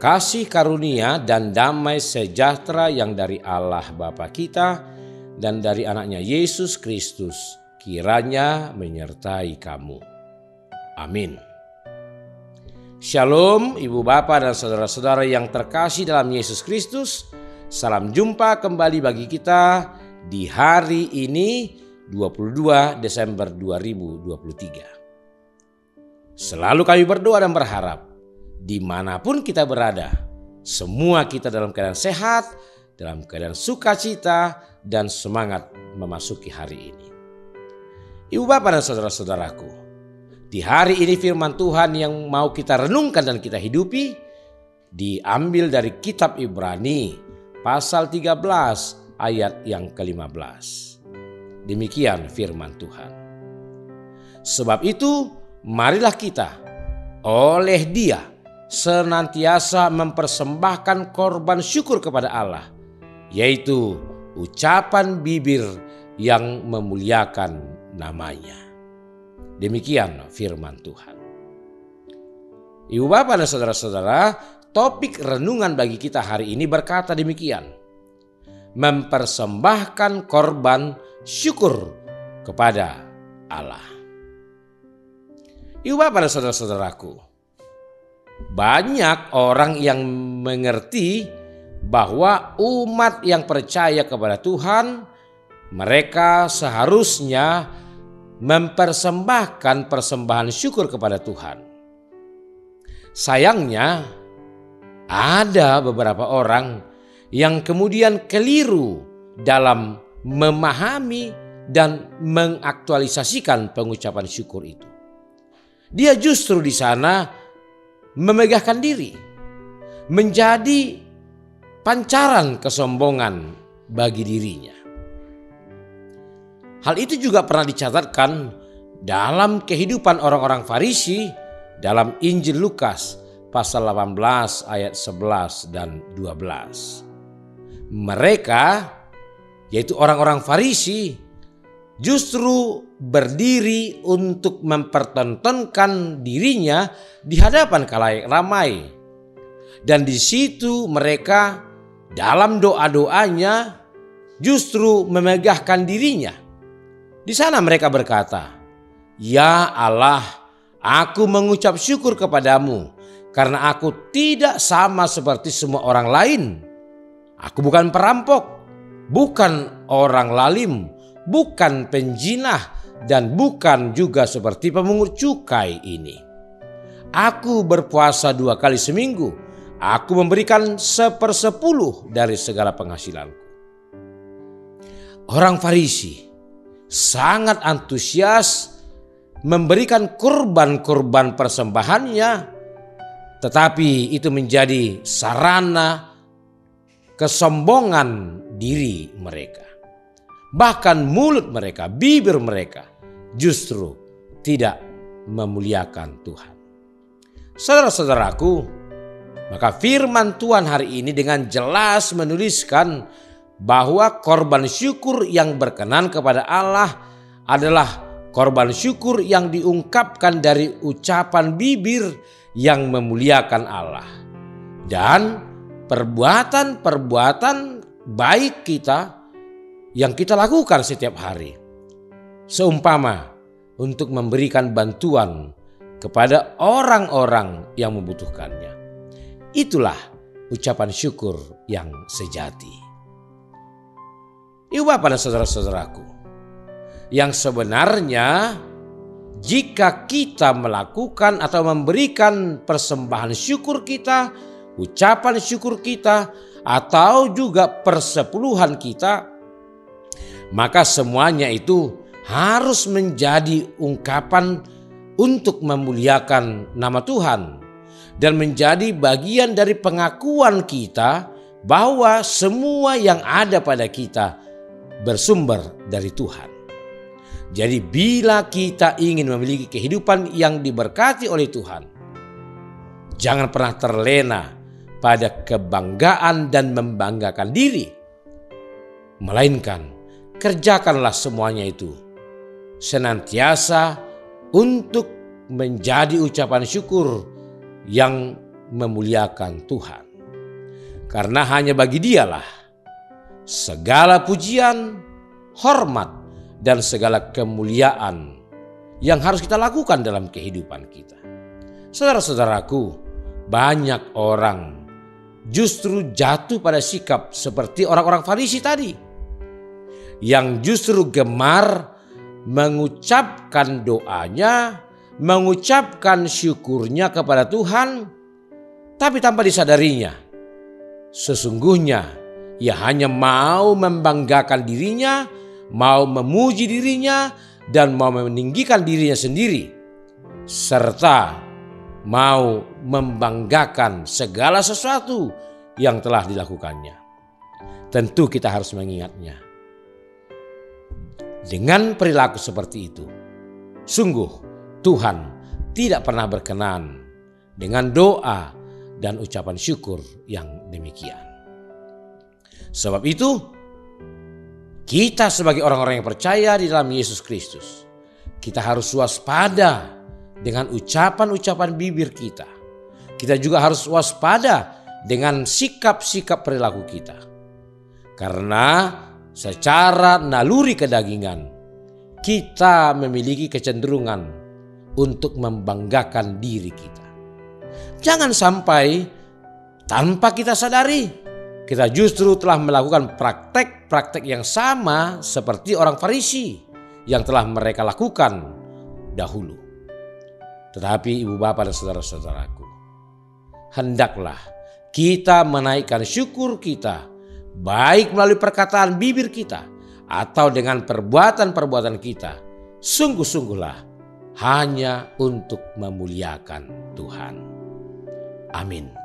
kasih karunia dan damai sejahtera yang dari Allah Bapa kita dan dari anaknya Yesus Kristus kiranya menyertai kamu. Amin. Shalom Ibu Bapak dan Saudara-saudara yang terkasih dalam Yesus Kristus. Salam jumpa kembali bagi kita di hari ini 22 Desember 2023. Selalu kami berdoa dan berharap di mana pun kita berada, semua kita dalam keadaan sehat, dalam keadaan sukacita, dan semangat memasuki hari ini. Ibu bapak dan saudara-saudaraku, di hari ini firman Tuhan yang mau kita renungkan dan kita hidupi, diambil dari kitab Ibrani pasal 13 ayat yang ke-15. Demikian firman Tuhan. Sebab itu marilah kita oleh dia senantiasa mempersembahkan korban syukur kepada Allah, yaitu ucapan bibir yang memuliakan namanya. Demikian firman Tuhan. Ibu bapak dan saudara-saudara, topik renungan bagi kita hari ini berkata demikian. Mempersembahkan korban syukur kepada Allah. Ibu bapak dan saudara-saudaraku, banyak orang yang mengerti bahwa umat yang percaya kepada Tuhan, mereka seharusnya mempersembahkan persembahan syukur kepada Tuhan. Sayangnya, ada beberapa orang yang kemudian keliru dalam memahami dan mengaktualisasikan pengucapan syukur itu. Dia justru di sana memegahkan diri, menjadi pancaran kesombongan bagi dirinya. Hal itu juga pernah dicatatkan dalam kehidupan orang-orang Farisi dalam Injil Lukas pasal 18 ayat 11 dan 12. Mereka yaitu orang-orang Farisi justru berdiri untuk mempertontonkan dirinya di hadapan kalayak ramai. Dan di situ mereka dalam doa-doanya justru memegahkan dirinya. Di sana mereka berkata, "Ya Allah, aku mengucap syukur kepadamu karena aku tidak sama seperti semua orang lain. Aku bukan perampok, bukan orang lalim, bukan penjinah, dan bukan juga seperti pemungut cukai ini. Aku berpuasa dua kali seminggu. Aku memberikan sepersepuluh dari segala penghasilanku. Orang Farisi sangat antusias memberikan kurban-kurban persembahannya, tetapi itu menjadi sarana kesombongan diri mereka. Bahkan mulut mereka, bibir mereka justru tidak memuliakan Tuhan. Saudara-saudaraku, maka firman Tuhan hari ini dengan jelas menuliskan bahwa korban syukur yang berkenan kepada Allah adalah korban syukur yang diungkapkan dari ucapan bibir yang memuliakan Allah. Dan perbuatan-perbuatan baik kita yang kita lakukan setiap hari. Seumpama untuk memberikan bantuan kepada orang-orang yang membutuhkannya. Itulah ucapan syukur yang sejati. Ibu bapak dan saudara-saudaraku, yang sebenarnya jika kita melakukan atau memberikan persembahan syukur kita, ucapan syukur kita, atau juga persepuluhan kita maka semuanya itu harus menjadi ungkapan untuk memuliakan nama Tuhan dan menjadi bagian dari pengakuan kita bahwa semua yang ada pada kita bersumber dari Tuhan. Jadi bila kita ingin memiliki kehidupan yang diberkati oleh Tuhan, jangan pernah terlena pada kebanggaan dan membanggakan diri. Melainkan kerjakanlah semuanya itu senantiasa untuk menjadi ucapan syukur yang memuliakan Tuhan. Karena hanya bagi dialah segala pujian, hormat, dan segala kemuliaan yang harus kita lakukan dalam kehidupan kita. Saudara-saudaraku, banyak orang justru jatuh pada sikap seperti orang-orang Farisi tadi yang justru gemar mengucapkan doanya, mengucapkan syukurnya kepada Tuhan, tapi tanpa disadarinya. Sesungguhnya ia hanya mau membanggakan dirinya, mau memuji dirinya, dan mau meninggikan dirinya sendiri, serta mau membanggakan segala sesuatu yang telah dilakukannya. Tentu kita harus mengingatnya dengan perilaku seperti itu, sungguh Tuhan tidak pernah berkenan dengan doa dan ucapan syukur yang demikian. Sebab itu, kita sebagai orang-orang yang percaya di dalam Yesus Kristus, kita harus waspada dengan ucapan-ucapan bibir kita. Kita juga harus waspada dengan sikap-sikap perilaku kita. Karena secara naluri kedagingan, kita memiliki kecenderungan untuk membanggakan diri kita. Jangan sampai tanpa kita sadari, kita justru telah melakukan praktek-praktek yang sama seperti orang Farisi yang telah mereka lakukan dahulu. Tetapi ibu bapak dan saudara-saudaraku, hendaklah kita menaikkan syukur kita baik melalui perkataan bibir kita atau dengan perbuatan-perbuatan kita, sungguh-sungguhlah hanya untuk memuliakan Tuhan. Amin.